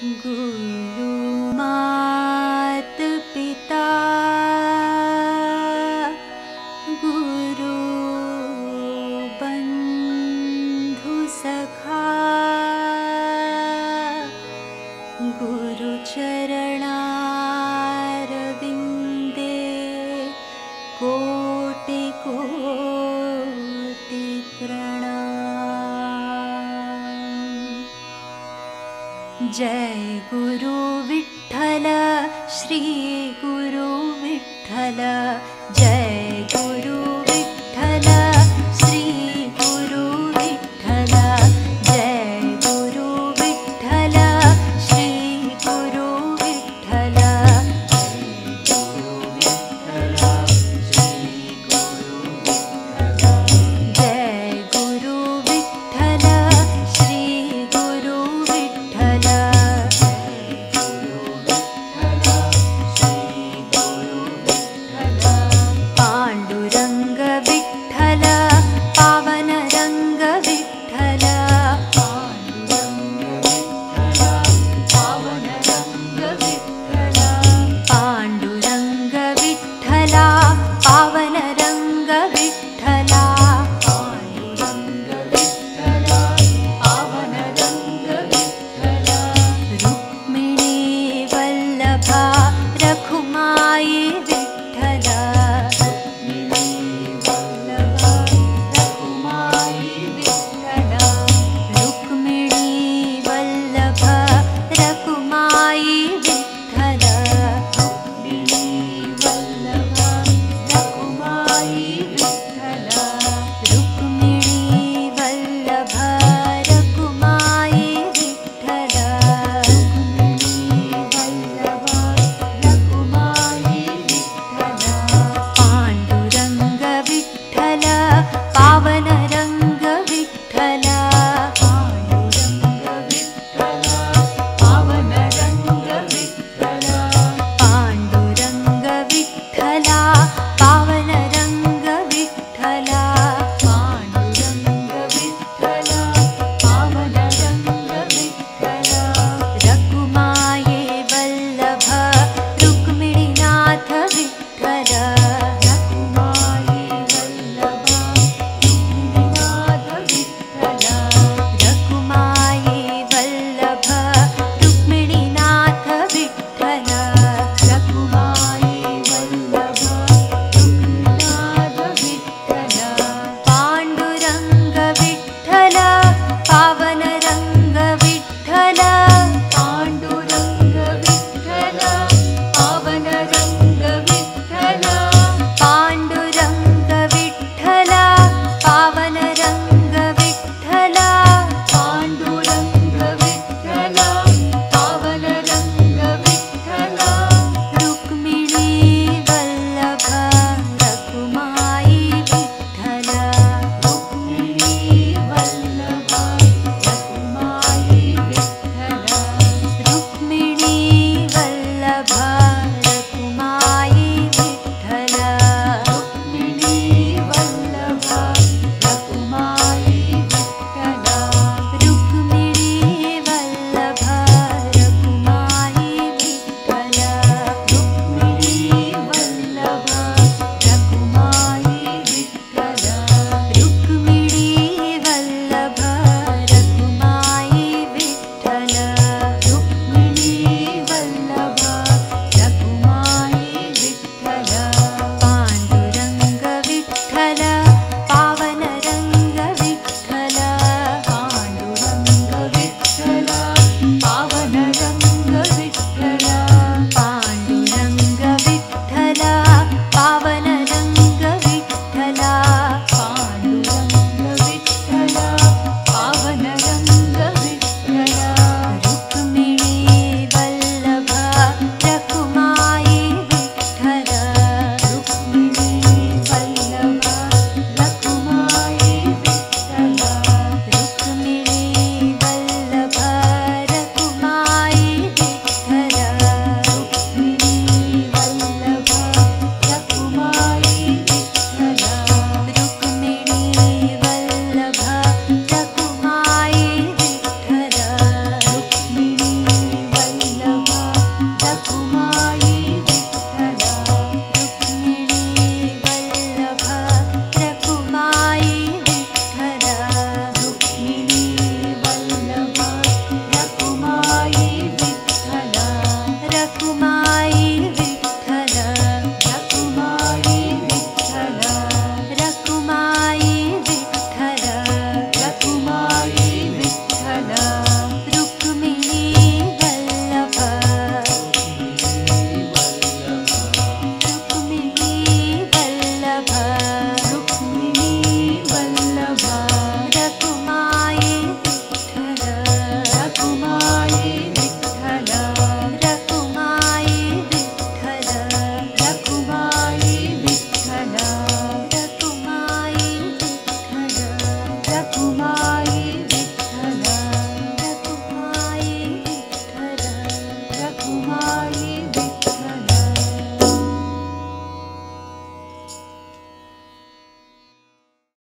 구유마 जय गुरु विठ्ठल श्री गुरु विठ्ठल जय गुरु।